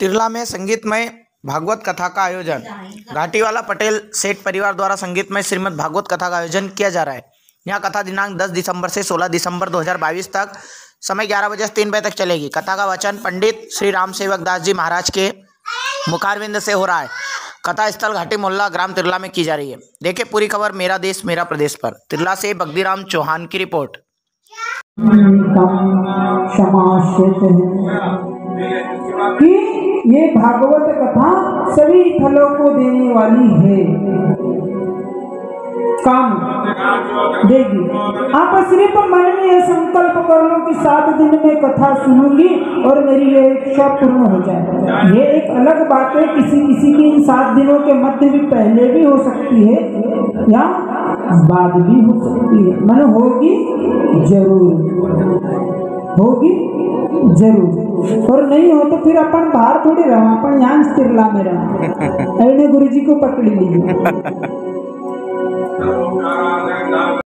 तिरला में संगीतमय भागवत कथा का आयोजन। घाटीवाला पटेल सेठ परिवार द्वारा संगीतमय श्रीमद भागवत कथा का आयोजन किया जा रहा है। यह कथा दिनांक 10 दिसंबर से 16 दिसंबर 2022 तक समय 11 बजे से तीन बजे तक चलेगी। कथा का वचन पंडित श्री राम सेवक दास जी महाराज के मुखारविंद से हो रहा है। कथा स्थल घाटी मोहल्ला ग्राम तिरला में की जा रही है। देखिए पूरी खबर मेरा देश, मेरा प्रदेश पर। तिरला से बगदीराम चौहान की रिपोर्ट। कि ये भागवत कथा सभी फलों को देने वाली है। काम देगी। आप सिर्फ़ मन में यह संकल्प कर लो कि सात दिन में कथा सुनूँगी और मेरी ये इच्छा पूर्ण हो जाए। ये एक अलग बात है, किसी किसी की इन सात दिनों के मध्य भी पहले भी हो सकती है या बाद भी हो सकती है। मन होगी ज़रूर। होगी? ज़रूर। और नहीं हो तो फिर अपन बाहर थोड़ी रहो अपन यहाँ स्थिरला में रहो। अरे गुरु जी को पकड़ लीजिए